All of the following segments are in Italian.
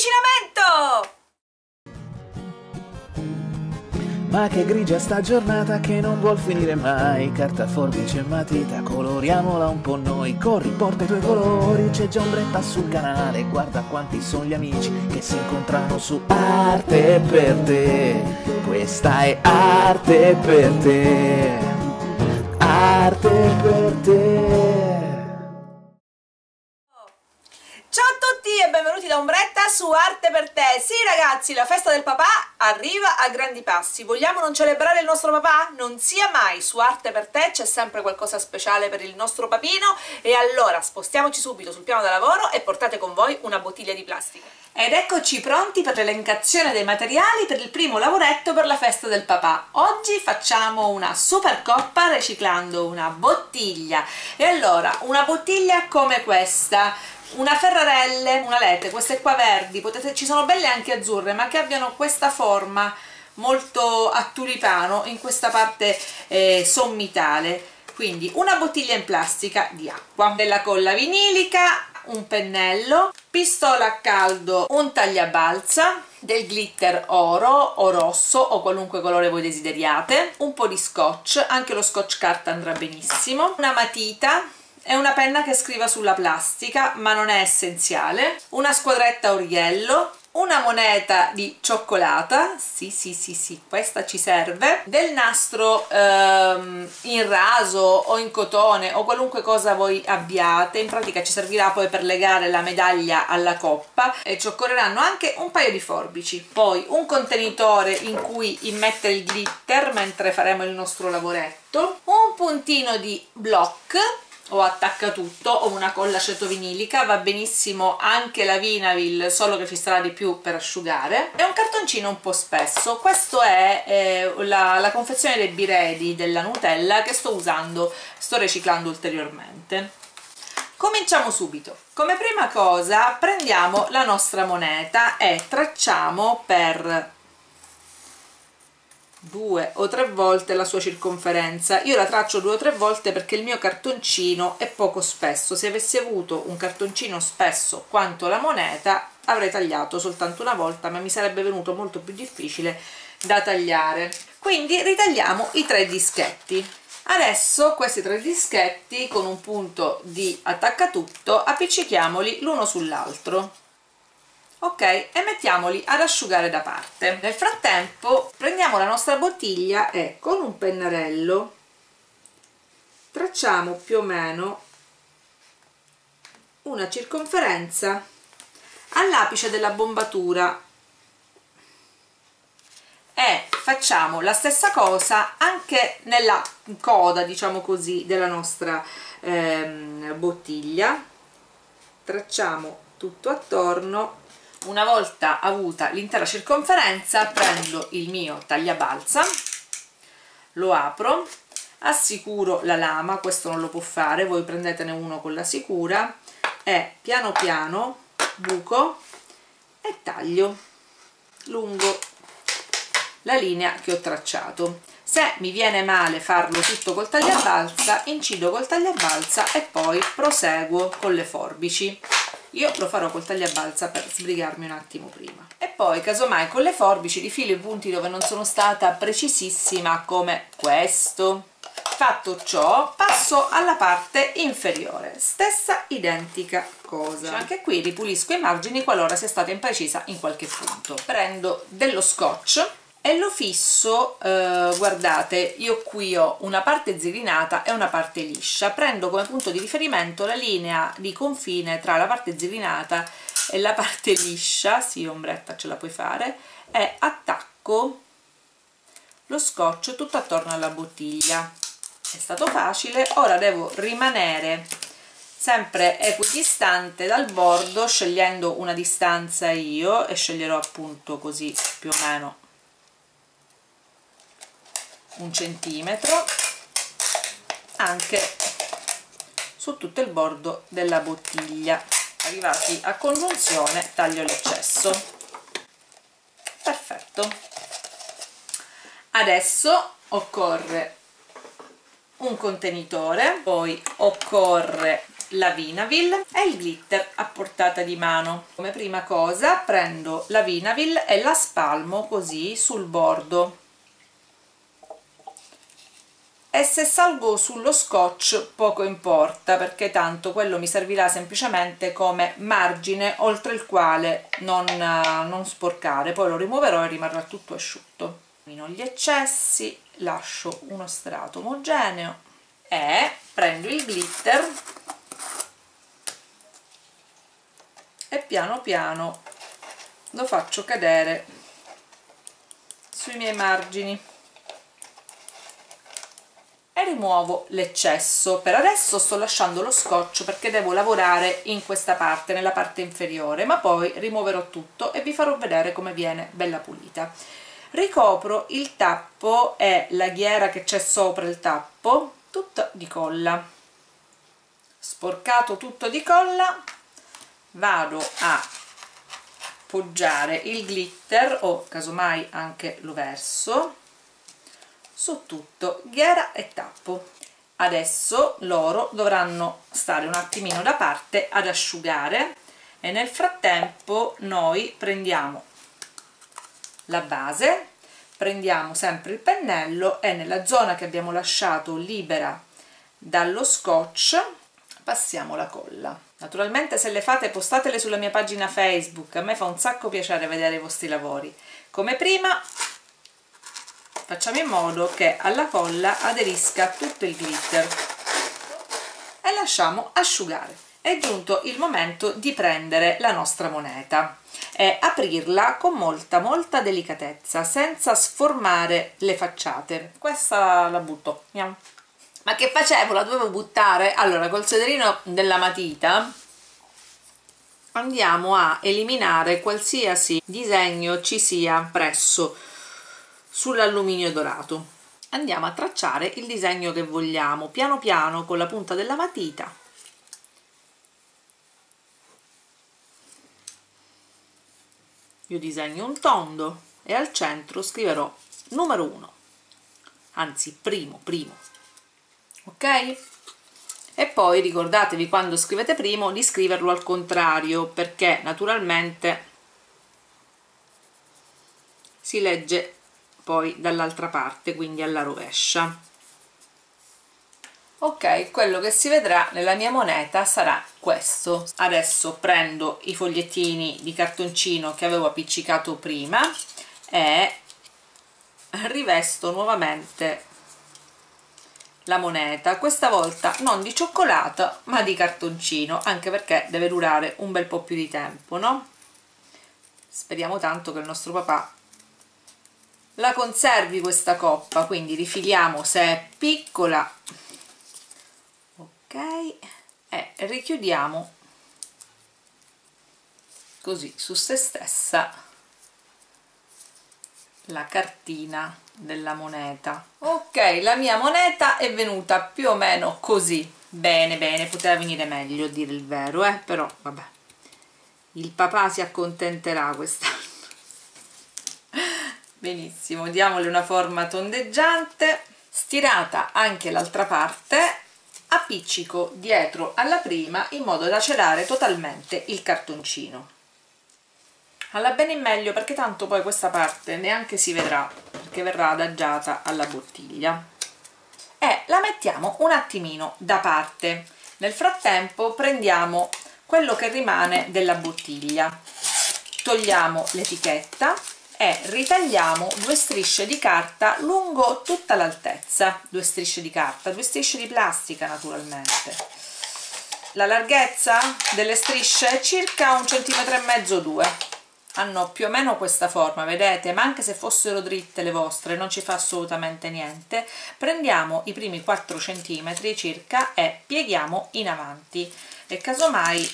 avvicinamento! Ma che grigia sta giornata che non vuol finire mai. Carta, forbice e matita, coloriamola un po' noi. Corri, porta i tuoi colori, c'è già ombretta sul canale. Guarda quanti sono gli amici che si incontrano su Arte per te. Questa è arte per te. Arte per te su Arte per te. Sì ragazzi, la festa del papà arriva a grandi passi. Vogliamo non celebrare il nostro papà? Non sia mai, su Arte per te c'è sempre qualcosa speciale per il nostro papino e allora spostiamoci subito sul piano da lavoro e portate con voi una bottiglia di plastica. Ed eccoci pronti per l'elencazione dei materiali per il primo lavoretto per la festa del papà. Oggi facciamo una super coppa riciclando una bottiglia. E allora, una bottiglia come questa una ferrarelle, una lete, queste qua verdi, potete, ci sono belle anche azzurre, ma che abbiano questa forma molto a tulipano in questa parte eh, sommitale. Quindi una bottiglia in plastica di acqua, della colla vinilica, un pennello, pistola a caldo, un tagliabalza, del glitter oro o rosso o qualunque colore voi desideriate, un po' di scotch, anche lo scotch carta andrà benissimo, una matita, è una penna che scriva sulla plastica ma non è essenziale. Una squadretta oriello una moneta di cioccolata, sì sì sì sì, questa ci serve, del nastro ehm, in raso o in cotone o qualunque cosa voi abbiate, in pratica ci servirà poi per legare la medaglia alla coppa e ci occorreranno anche un paio di forbici, poi un contenitore in cui immettere il glitter mentre faremo il nostro lavoretto, un puntino di block o attacca tutto o una colla cetovinilica va benissimo anche la Vinavil solo che ci sarà di più per asciugare. E un cartoncino un po' spesso. Questo è eh, la, la, confezione dei biredi della Nutella che sto usando sto riciclando ulteriormente. Cominciamo subito. Come prima cosa prendiamo la nostra moneta e tracciamo per due o tre volte la sua circonferenza. Io la traccio due o tre volte perché il mio cartoncino è poco spesso. Se avessi avuto un cartoncino spesso quanto la moneta avrei tagliato soltanto una volta ma mi sarebbe venuto molto più difficile da tagliare. Quindi ritagliamo i tre dischetti. Adesso questi tre dischetti con un punto di attaccatutto appiccichiamoli l'uno sull'altro ok e mettiamoli ad asciugare da parte. Nel frattempo prendiamo la nostra bottiglia e con un pennarello tracciamo più o meno una circonferenza all'apice della bombatura. E facciamo la stessa cosa anche nella coda diciamo così della nostra ehm, bottiglia. Tracciamo tutto attorno una volta avuta l'intera circonferenza prendo il mio tagliabalza lo apro assicuro la lama questo non lo può fare voi prendetene uno con la sicura e piano piano buco e taglio lungo la linea che ho tracciato. Se mi viene male farlo tutto col tagliabalza incido col tagliabalza e poi proseguo con le forbici io lo farò col tagliabalza per sbrigarmi un attimo prima. E poi casomai con le forbici rifilo i punti dove non sono stata precisissima come questo. Fatto ciò passo alla parte inferiore. Stessa identica cosa. Anche qui ripulisco i margini qualora sia stata imprecisa in qualche punto. Prendo dello scotch e lo fisso eh, guardate io qui ho una parte zirinata e una parte liscia. Prendo come punto di riferimento la linea di confine tra la parte zirinata e la parte liscia. Sì ombretta ce la puoi fare. E attacco lo scotch tutto attorno alla bottiglia. È stato facile. Ora devo rimanere sempre equidistante dal bordo scegliendo una distanza io e sceglierò appunto così più o meno un centimetro anche su tutto il bordo della bottiglia. Arrivati a congiunzione taglio l'eccesso. Perfetto. Adesso occorre un contenitore poi occorre la Vinaville e il glitter a portata di mano. Come prima cosa prendo la Vinaville e la spalmo così sul bordo e se salgo sullo scotch poco importa perché tanto quello mi servirà semplicemente come margine oltre il quale non, non sporcare. Poi lo rimuoverò e rimarrà tutto asciutto. Gli eccessi lascio uno strato omogeneo e prendo il glitter e piano piano lo faccio cadere sui miei margini rimuovo l'eccesso. Per adesso sto lasciando lo scotch perché devo lavorare in questa parte nella parte inferiore ma poi rimuoverò tutto e vi farò vedere come viene bella pulita. Ricopro il tappo e la ghiera che c'è sopra il tappo tutto di colla. Sporcato tutto di colla vado a poggiare il glitter o casomai anche lo verso su tutto ghiera e tappo. Adesso loro dovranno stare un attimino da parte ad asciugare e nel frattempo noi prendiamo la base prendiamo sempre il pennello e nella zona che abbiamo lasciato libera dallo scotch passiamo la colla. Naturalmente se le fate postatele sulla mia pagina facebook a me fa un sacco piacere vedere i vostri lavori. Come prima facciamo in modo che alla colla aderisca tutto il glitter. E lasciamo asciugare. È giunto il momento di prendere la nostra moneta e aprirla con molta molta delicatezza senza sformare le facciate. Questa la butto. Ma che facevo? la dovevo buttare? allora col sederino della matita andiamo a eliminare qualsiasi disegno ci sia presso sull'alluminio dorato. Andiamo a tracciare il disegno che vogliamo piano piano con la punta della matita. Io disegno un tondo e al centro scriverò numero 1 anzi primo primo. Ok? E poi ricordatevi quando scrivete primo di scriverlo al contrario perché naturalmente si legge poi dall'altra parte quindi alla rovescia. Ok quello che si vedrà nella mia moneta sarà questo. Adesso prendo i fogliettini di cartoncino che avevo appiccicato prima e rivesto nuovamente la moneta. Questa volta non di cioccolato ma di cartoncino anche perché deve durare un bel po' più di tempo no? speriamo tanto che il nostro papà la conservi questa coppa quindi rifiliamo se è piccola. Ok e richiudiamo così su se stessa la cartina della moneta. Ok la mia moneta è venuta più o meno così. Bene bene poteva venire meglio dire il vero eh però vabbè. Il papà si accontenterà quest'anno benissimo diamole una forma tondeggiante stirata anche l'altra parte appiccico dietro alla prima in modo da celare totalmente il cartoncino. Alla bene in meglio perché tanto poi questa parte neanche si vedrà perché verrà adagiata alla bottiglia. E la mettiamo un attimino da parte. Nel frattempo prendiamo quello che rimane della bottiglia. Togliamo l'etichetta e ritagliamo due strisce di carta lungo tutta l'altezza. Due strisce di carta due strisce di plastica naturalmente. La larghezza delle strisce è circa un centimetro e mezzo due. Hanno più o meno questa forma vedete? Ma anche se fossero dritte le vostre non ci fa assolutamente niente. Prendiamo i primi 4 centimetri circa e pieghiamo in avanti. E casomai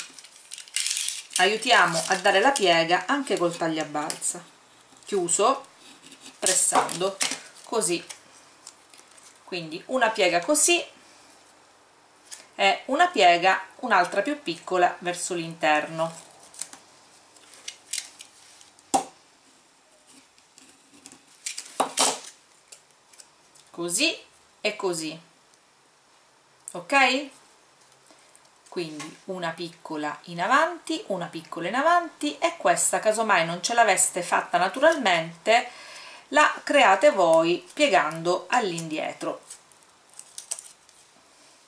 aiutiamo a dare la piega anche col tagliabalza chiuso pressando così. Quindi una piega così e una piega un'altra più piccola verso l'interno. Così e così. Ok quindi una piccola in avanti una piccola in avanti e questa casomai non ce l'aveste fatta naturalmente la create voi piegando all'indietro.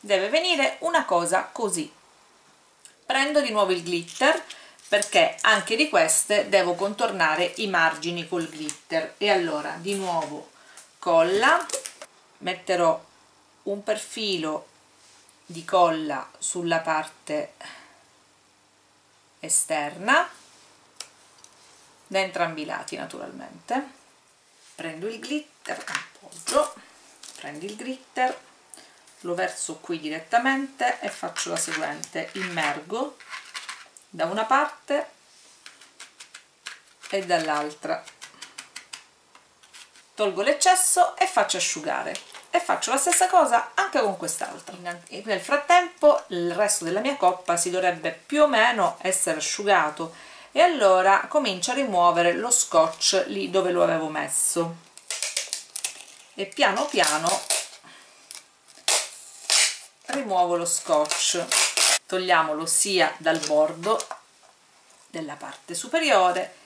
Deve venire una cosa così. Prendo di nuovo il glitter perché anche di queste devo contornare i margini col glitter. E allora di nuovo colla metterò un perfilo di colla sulla parte esterna da entrambi i lati naturalmente. Prendo il glitter appoggio prendo il glitter lo verso qui direttamente e faccio la seguente immergo da una parte e dall'altra. Tolgo l'eccesso e faccio asciugare e faccio la stessa cosa anche con quest'altra. Nel frattempo il resto della mia coppa si dovrebbe più o meno essere asciugato e allora comincio a rimuovere lo scotch lì dove lo avevo messo. E piano piano rimuovo lo scotch. Togliamolo sia dal bordo della parte superiore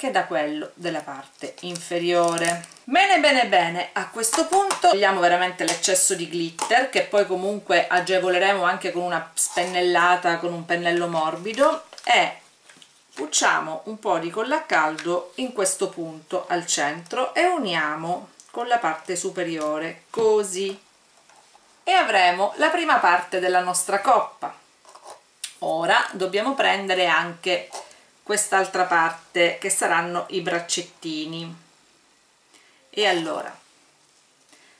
che da quello della parte inferiore. Bene bene bene a questo punto togliamo veramente l'eccesso di glitter che poi comunque agevoleremo anche con una spennellata con un pennello morbido e pucciamo un po' di colla a caldo in questo punto al centro e uniamo con la parte superiore così. E avremo la prima parte della nostra coppa. Ora dobbiamo prendere anche quest'altra parte che saranno i braccettini. E allora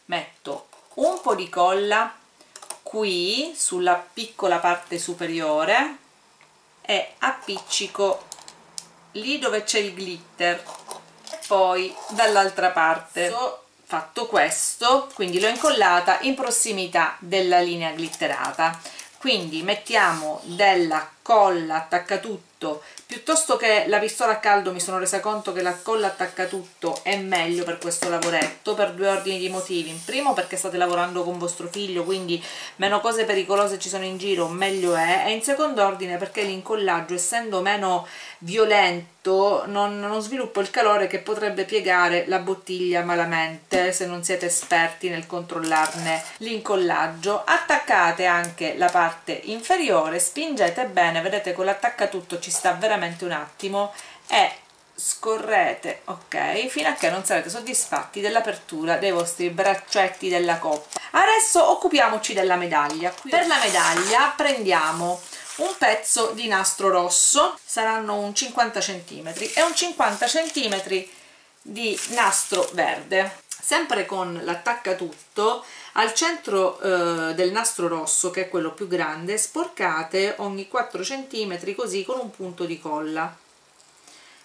metto un po' di colla qui sulla piccola parte superiore e appiccico lì dove c'è il glitter poi dall'altra parte. Fatto questo quindi l'ho incollata in prossimità della linea glitterata. Quindi mettiamo della colla attaccatutto piuttosto che la pistola a caldo mi sono resa conto che la colla attaccatutto è meglio per questo lavoretto per due ordini di motivi. In primo perché state lavorando con vostro figlio quindi meno cose pericolose ci sono in giro meglio è. E in secondo ordine perché l'incollaggio essendo meno violento non, non sviluppa il calore che potrebbe piegare la bottiglia malamente se non siete esperti nel controllarne l'incollaggio. Attaccate anche la parte inferiore spingete bene vedete con l'attaccatutto ci sta veramente veramente un attimo. E scorrete ok fino a che non sarete soddisfatti dell'apertura dei vostri braccetti della coppa. Adesso occupiamoci della medaglia. Per la medaglia prendiamo un pezzo di nastro rosso saranno un 50 cm e un 50 cm di nastro verde sempre con l'attaccatutto al centro eh, del nastro rosso che è quello più grande sporcate ogni 4 cm così con un punto di colla.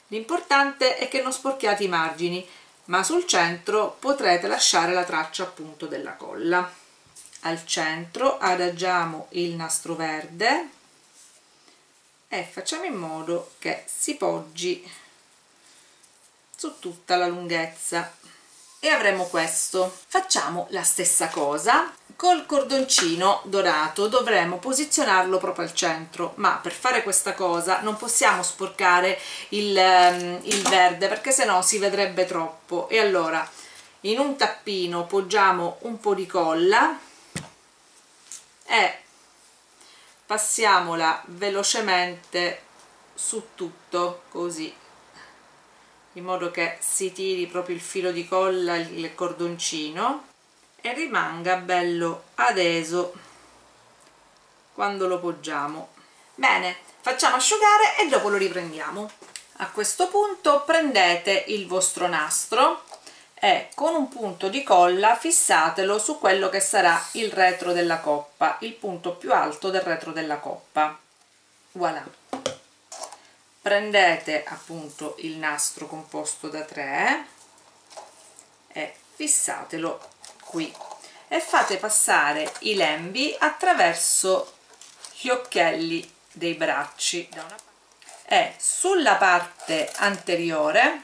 L'importante è che non sporchiate i margini ma sul centro potrete lasciare la traccia appunto della colla. Al centro adagiamo il nastro verde e facciamo in modo che si poggi su tutta la lunghezza e avremo questo. Facciamo la stessa cosa. Col cordoncino dorato dovremo posizionarlo proprio al centro. Ma per fare questa cosa non possiamo sporcare il, um, il verde perché sennò si vedrebbe troppo. E allora in un tappino poggiamo un po' di colla e passiamola velocemente su tutto così in modo che si tiri proprio il filo di colla il cordoncino e rimanga bello adeso quando lo poggiamo. Bene facciamo asciugare e dopo lo riprendiamo. A questo punto prendete il vostro nastro e con un punto di colla fissatelo su quello che sarà il retro della coppa il punto più alto del retro della coppa. Voilà prendete appunto il nastro composto da 3 e fissatelo qui. E fate passare i lembi attraverso gli occhielli dei bracci. E sulla parte anteriore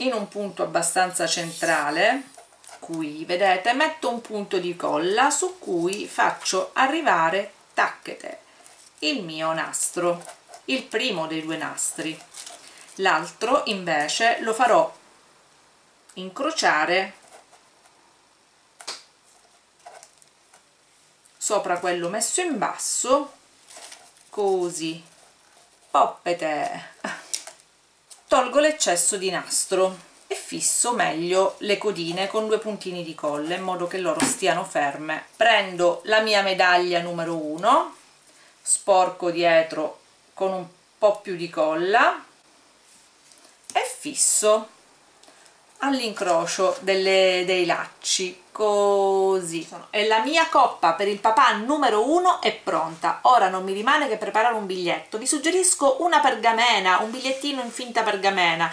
in un punto abbastanza centrale qui vedete metto un punto di colla su cui faccio arrivare tacchete il mio nastro il primo dei due nastri. L'altro invece lo farò incrociare sopra quello messo in basso così. Poppete tolgo l'eccesso di nastro e fisso meglio le codine con due puntini di colla in modo che loro stiano ferme. Prendo la mia medaglia numero 1 sporco dietro con un po' più di colla e fisso all'incrocio dei lacci così. E la mia coppa per il papà numero uno è pronta. Ora non mi rimane che preparare un biglietto. Vi suggerisco una pergamena un bigliettino in finta pergamena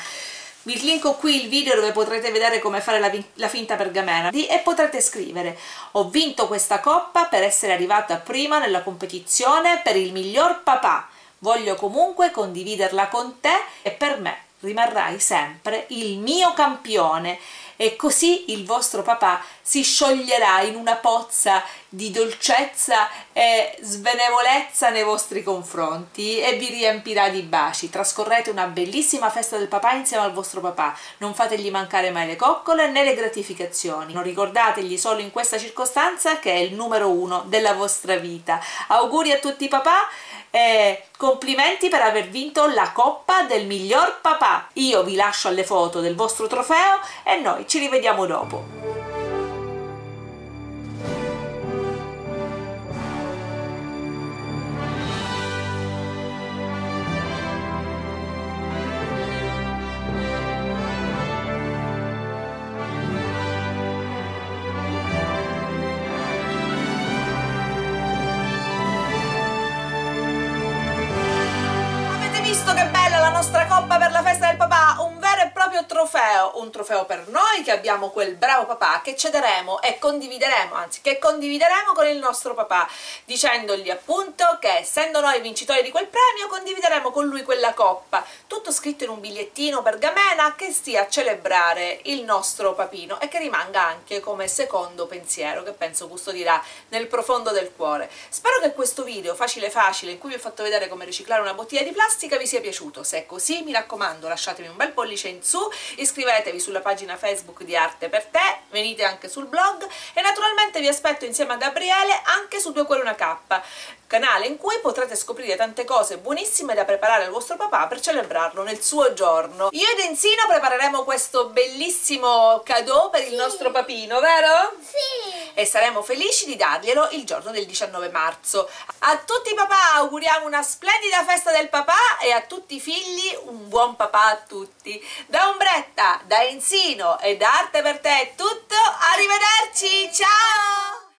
vi linko qui il video dove potrete vedere come fare la, la finta pergamena. E potrete scrivere ho vinto questa coppa per essere arrivata prima nella competizione per il miglior papà. Voglio comunque condividerla con te e per me rimarrai sempre il mio campione e così il vostro papà si scioglierà in una pozza di dolcezza e svenevolezza nei vostri confronti e vi riempirà di baci. Trascorrete una bellissima festa del papà insieme al vostro papà, non fategli mancare mai le coccole né le gratificazioni, non ricordategli solo in questa circostanza che è il numero uno della vostra vita. Auguri a tutti papà e complimenti per aver vinto la coppa del miglior papà. Io vi lascio alle foto del vostro trofeo e noi ci rivediamo dopo. Un trofeo per noi che abbiamo quel bravo papà che cederemo e condivideremo, anzi che condivideremo con il nostro papà, dicendogli appunto che essendo noi vincitori di quel premio condivideremo con lui quella coppa, tutto scritto in un bigliettino pergamena che stia a celebrare il nostro papino e che rimanga anche come secondo pensiero che penso custodirà nel profondo del cuore. Spero che questo video facile facile in cui vi ho fatto vedere come riciclare una bottiglia di plastica vi sia piaciuto, se è così mi raccomando lasciatemi un bel pollice in su, iscrivetevi sulla pagina Facebook di Arte per te, venite anche sul blog e naturalmente vi aspetto insieme a Gabriele anche su Due Cuori Una K, canale in cui potrete scoprire tante cose buonissime da preparare al vostro papà per celebrarlo nel suo giorno. Io ed Enzino prepareremo questo bellissimo cadeau per il sì. nostro papino, vero? Sì! e saremo felici di darglielo il giorno del 19 marzo. A tutti i papà auguriamo una splendida festa del papà e a tutti i figli un buon papà a tutti. Da Ombretta, da Enzino e da Arte per te è tutto, arrivederci, ciao!